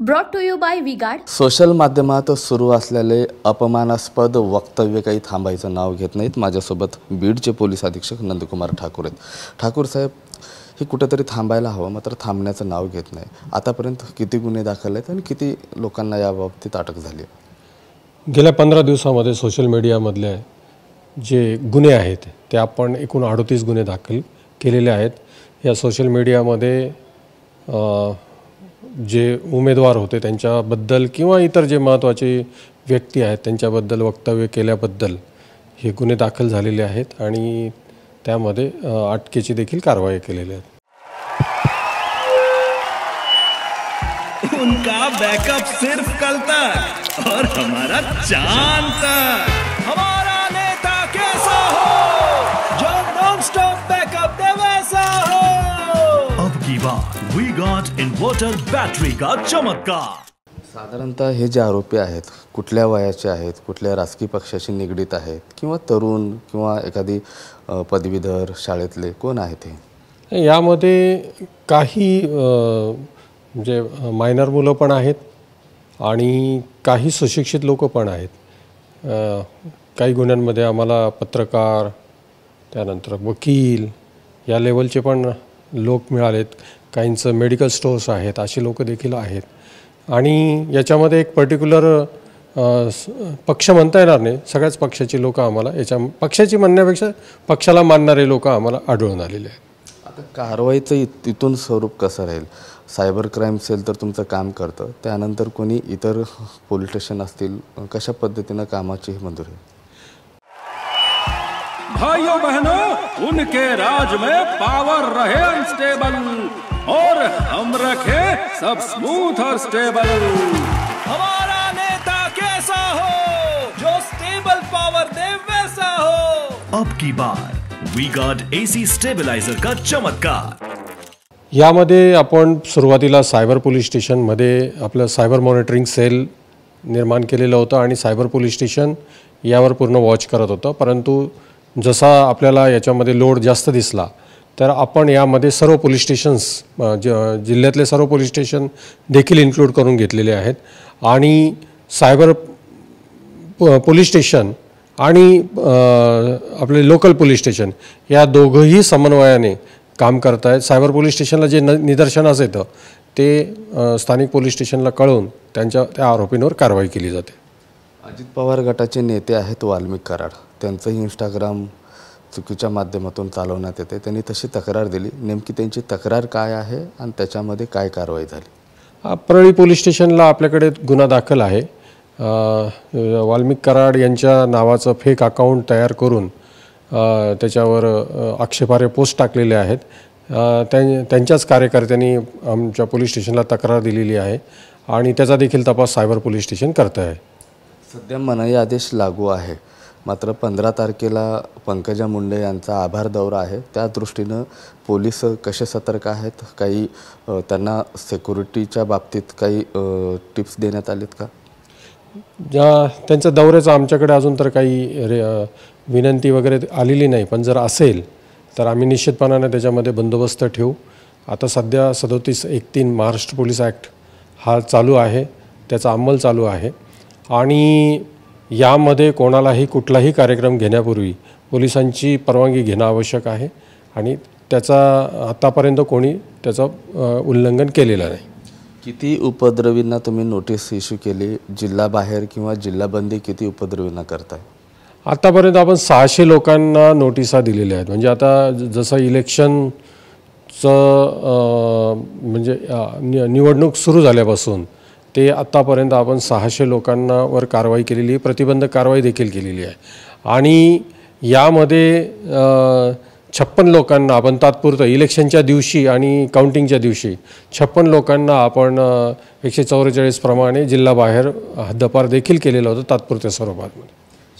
Brought to you by Vguard social माध्यमात सुरू असलेले अपमानास्पद वक्तव्य काही थांबायचं नाव घेत नाहीत. माझ्यासोबत बीडचे पोलीस अधीक्षक नंदकुमार ठाकूर आहेत. ठाकूर साहेब हे कुठेतरी थांबायला हवं मात्र थांबण्याचं नाव घेत नाही. आतापर्यंत किती गुन्हे दाखल आहेत आणि किती लोकांना याबाबतीत अटक झाली आहे? गेल्या पंधरा दिवसामध्ये सोशल मीडियामधले जे गुन्हे आहेत ते आपण एकूण अडोतीस गुन्हे दाखल केलेले आहेत. या सोशल मीडियामध्ये अ, जे उमेदवार होते त्यांच्याबद्दल किंवा इतर जे महत्त्वाचे व्यक्ती आहेत त्यांच्याबद्दल वक्तव्य केल्याबद्दल हे गुन्हे दाखल झालेले आहेत आणि त्यामध्ये अटकेची देखील कारवाई केलेली आहे. उनका बैकअप सिर्फ कल तक और हमारा चांद तक। हमारा नेता कैसा हो? जो नॉन स्टॉप बैकअप दे वैसा हो। अब की बात वी गॉट इन्वर्टर बैटरी का चमत्कार? साधारणतः हे जे आरोपी आहेत कुठल्या वयाचे आहेत कुठल्या राजकीय पक्षाशी निगडीत आहेत किंवा तरुण किंवा एखादी पदवीधर शाळेतले कोण आहेत हे? यामध्ये काही म्हणजे मायनर मुलं पण आहेत आणि काही सुशिक्षित लोक पण आहेत. काही गुन्ह्यांमध्ये आम्हाला पत्रकार त्यानंतर वकील या लेवलचे पण लोक मिळालेत. काहींचं मेडिकल स्टोर्स आहेत अशी लोक देखील आहेत. आणि याच्यामध्ये एक पर्टिक्युलर पक्ष म्हणता येणार नाही. सगळ्याच पक्षाची लोकं आम्हाला याच्या पक्षाची म्हणण्यापेक्षा पक्षाला मानणारे लोक आम्हाला आढळून आलेले आहेत. आता कारवाईचं इत इथून स्वरूप कसं राहील? सायबर क्राईम सेल तर तुमचं काम करतं. त्यानंतर कोणी इतर पोलीस स्टेशन असतील कशा पद्धतीनं कामाची ही मंजूर? आहे भाइयों बहनों उनके राज में पावर रहे अनस्टेबल और हम रखे सब स्मूथ और स्टेबल हमारा नेता कैसा हो? जो स्टेबल पावर दे वैसा हो। अब की बार वी गॉट एसी स्टेबलाइजर का चमत्कार। यामध्ये आपण सुरुवातीला सायबर पोलीस स्टेशनमध्ये आपलं सायबर मॉनिटरिंग सेल निर्माण केलेलं होतं आणि सायबर पोलीस स्टेशन यावर पूर्ण वॉच करत होतं. परंतु जसा आपल्याला याच्यामध्ये लोड जास्त दिसला तर आपण यामध्ये सर्व पोलीस स्टेशन्स ज जिल्ह्यातले सर्व पोलीस स्टेशन देखील इन्क्लूड करून घेतलेले आहेत. आणि सायबर प- पोलीस स्टेशन आणि आपले लोकल पोलीस स्टेशन या दोघंही समन्वयाने काम करत आहेत सायबर पोलीस स्टेशनला जे न निदर्शनास येतं ते स्थानिक पोलीस स्टेशनला कळवून त्यांच्या त्या आरोपींवर कारवाई केली जाते. अजित पवार गटाचे नेते आहेत वाल्मिक कराड. त्यांचंही इंस्टाग्राम चुकीच्या माध्यमातून चालवण्यात येते. त्यांनी तशी तक्रार दिली. नेमकी त्यांची तक्रार काय आहे आणि त्याच्यामध्ये काय कारवाई झाली? परळी पोलीस स्टेशनला आपल्याकडे गुन्हा दाखल आहे. वाल्मिक कराड यांच्या नावाचं फेक अकाउंट तयार करून त्याच्यावर आक्षेपार्ह पोस्ट टाकलेले आहेत. त्यां त्यांच्याच कार्यकर्त्यांनी आमच्या पोलीस स्टेशनला तक्रार दिलेली आहे आणि त्याचा देखील तपास सायबर पोलीस स्टेशन करत आहे सध्या मनाई आदेश लागू आहे. मात्र पंधरा तारखेला पंकजा मुंडे यांचा आभार दौरा आहे. त्या दृष्टीनं पोलीस कसे सतर्क आहेत? काही त्यांना सेक्युरिटीच्या बाबतीत काही टिप्स देण्यात आलेत का? ज्या त्यांच्या दौऱ्याचं आमच्याकडे अजून तर काही रे विनंती वगैरे आलेली नाही. पण जर असेल तर आम्ही निश्चितपणाने त्याच्यामध्ये बंदोबस्त ठेवू. आता सध्या सदोतीस एक तीन महाराष्ट्र पोलीस ॲक्ट हा चालू आहे. त्याचा अंमल चालू आहे. आणि यामध्ये कोणालाही कुठलाही कार्यक्रम घेण्यापूर्वी पोलिसांची परवानगी घेणं आवश्यक आहे आणि त्याचा आतापर्यंत कोणी त्याचं उल्लंघन केलेलं नाही. किती उपद्रवींना तुम्ही नोटीस इश्यू केली? जिल्हाबाहेर किंवा जिल्हाबंदी किती उपद्रवींना करताय? आतापर्यंत आपण सहाशे लोकांना नोटिसा दिलेल्या आहेत. म्हणजे आता जसं इलेक्शनचं म्हणजे निवडणूक सुरू झाल्यापासून ते आत्तापर्यंत आपण सहाशे लोकांनावर कारवाई केलेली आहे प्रतिबंधक कारवाई देखील केलेली आहे. आणि यामध्ये छप्पन लोकांना आपण तात्पुरतं इलेक्शनच्या दिवशी आणि काउंटिंगच्या दिवशी छप्पन लोकांना आपण एकशे चौवेचाळीसप्रमाणे जिल्हाबाहेर हद्दपार देखील केलेलं होतं तात्पुरत्या स्वरूपात.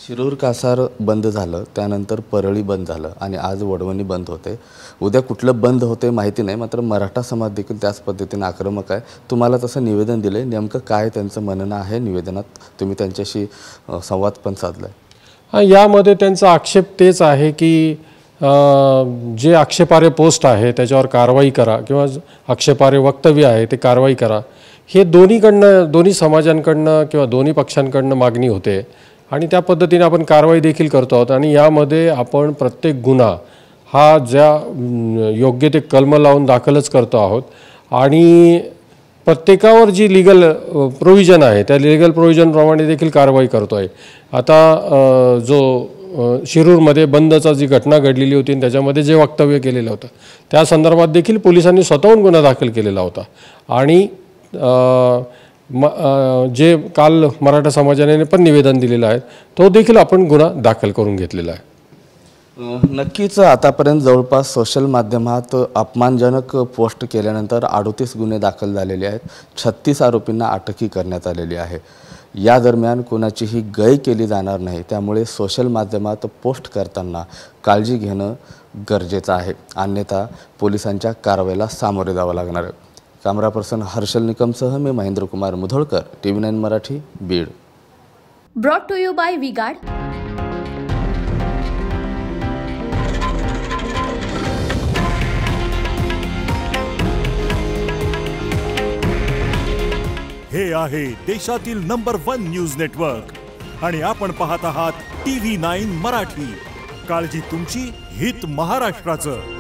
शिरूर कासार बंद झालं त्यानंतर परळी बंद झालं आणि आज वडवणी बंद होते. उद्या कुठलं बंद होते माहिती नाही मात्र मराठा समाज देखील त्याच पद्धतीने आक्रमक आहे. तुम्हाला तसं निवेदन दिलं आहे नेमकं काय त्यांचं म्हणणं आहे निवेदनात? तुम्ही त्यांच्याशी संवाद पण साधला आहे हा यामध्ये त्यांचा आक्षेप तेच आहे की जे आक्षेपार्ह पोस्ट आहे त्याच्यावर कारवाई करा किंवा आक्षेपार्ह वक्तव्य आहे ते कारवाई करा. हे दोन्हीकडनं दोन्ही समाजांकडनं किंवा दोन्ही पक्षांकडनं मागणी होते. आणि त्या पद्धतीने आपण कारवाई देखील करतो आहोत. आणि यामध्ये आपण प्रत्येक गुन्हा हा ज्या योग्य ते कलम लावून दाखलच करतो आहोत. आणि प्रत्येकावर जी लिगल प्रोव्हिजन आहे त्या लिगल प्रोव्हिजनप्रमाणे देखील कारवाई करतो आहे आता जो शिरूरमध्ये बंदचा जी घटना घडलेली होती आणि त्याच्यामध्ये जे वक्तव्य केलेलं होतं त्या संदर्भात देखील पोलिसांनी स्वतःहून गुन्हा दाखल केलेला होता. आणि म जे काल मराठा समाजाने पण निवेदन दिलेलं आहे तो देखील आपण गुन्हा दाखल करून घेतलेला आहे. नक्कीच आतापर्यंत जवळपास सोशल माध्यमात अपमानजनक पोस्ट केल्यानंतर अडोतीस गुन्हे दाखल झालेले आहेत. छत्तीस आरोपींना अटकही करण्यात आलेली आहे. या दरम्यान कोणाचीही गय केली जाणार नाही त्यामुळे सोशल माध्यमात पोस्ट करताना काळजी घेणं गरजेचं आहे. अन्यथा पोलिसांच्या कारवाईला सामोरे जावं लागणार आहे. कॅमेरा पर्सन हर्षल निकमसह मी Mahendra Kumar Mudholkar T V nine Marathi Beed. Brought to you by Vigard हे आहे देशातील नंबर वन न्यूज नेटवर्क आणि आपण पाहत आहात टी व्ही नाईन मराठी. काळजी तुमची हित महाराष्ट्राचं.